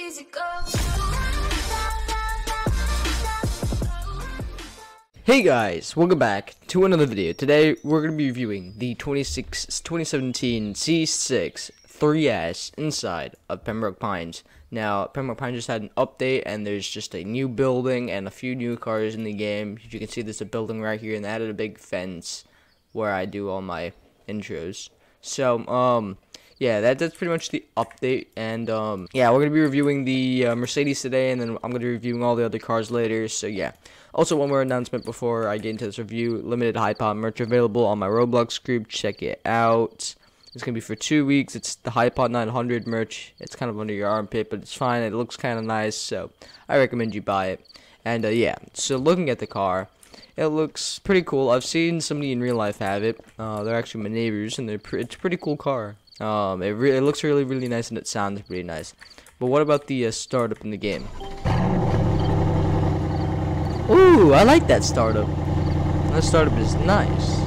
easy. Hey guys, welcome back to another video. Today we're going to be reviewing the 26, 2017 C6 3S inside of Pembroke Pines. Now, Pembroke Pines just had an update and there's just a new building and a few new cars in the game. You can see there's a building right here and they added a big fence where I do all my intros. So, um, yeah, that, that's pretty much the update. And, um, yeah, we're going to be reviewing the uh, Mercedes today, and then I'm going to be reviewing all the other cars later. So, yeah. Also, one more announcement before I get into this review. Limited high Highpot merch available on my Roblox group. Check it out. It's going to be for two weeks. It's the Highpot 900 merch. It's kind of under your armpit, but it's fine. It looks kind of nice, so I recommend you buy it. And, uh, yeah, so looking at the car, it looks pretty cool. I've seen somebody in real life have it. Uh, they're actually my neighbors, and they're pre it's a pretty cool car. Um, it, it looks really, really nice, and it sounds pretty nice. But what about the uh, startup in the game? Ooh, I like that startup. That startup is nice.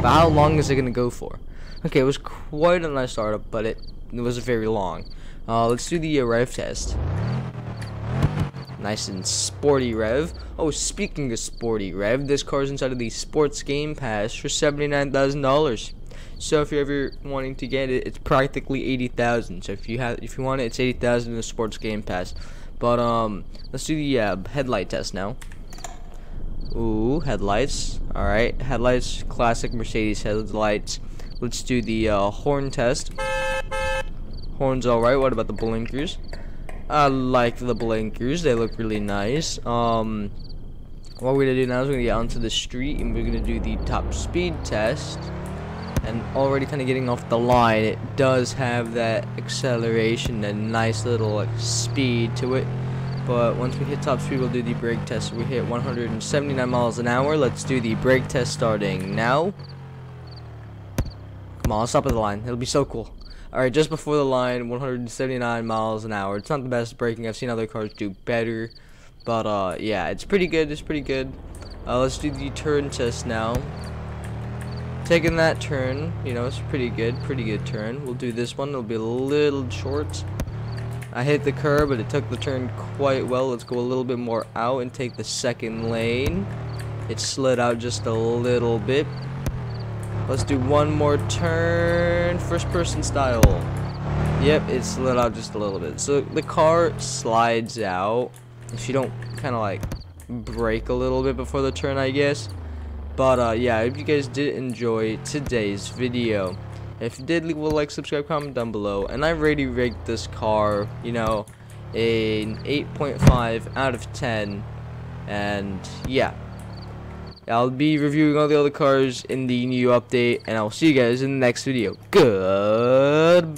But how long is it going to go for? Okay, it was quite a nice startup, but it, it was very long. Uh, let's do the uh, rev test. Nice and sporty rev. Oh, speaking of sporty rev, this car's inside of the Sports Game Pass for $79,000. So if you're ever wanting to get it, it's practically 80,000. So if you have if you want it, it's 80,000 in the Sports Game Pass. But um, let's do the uh, headlight test now. Ooh, headlights. All right, headlights, classic Mercedes headlights. Let's do the uh, horn test. Horns all right. What about the blinkers? I like the blinkers. They look really nice. Um, what we're gonna do now is we're gonna get onto the street and we're gonna do the top speed test. And already kind of getting off the line, it does have that acceleration and nice little like, speed to it. But once we hit top speed, we'll do the brake test. We hit 179 miles an hour. Let's do the brake test starting now. Come on, stop at the line. It'll be so cool. Alright, just before the line, 179 miles an hour. It's not the best braking. I've seen other cars do better. But, uh, yeah, it's pretty good. It's pretty good. Uh, let's do the turn test now. Taking that turn, you know, it's pretty good. Pretty good turn. We'll do this one. It'll be a little short. I hit the curb, but it took the turn quite well. Let's go a little bit more out and take the second lane. It slid out just a little bit. Let's do one more turn, first person style. Yep, it slid out just a little bit. So the car slides out if you don't kind of like brake a little bit before the turn, I guess. But uh, yeah, I hope you guys did enjoy today's video, if you did, leave a like, subscribe, comment down below. And I already ranked this car, you know, an 8.5 out of 10. And yeah. I'll be reviewing all the other cars in the new update, and I'll see you guys in the next video. Goodbye!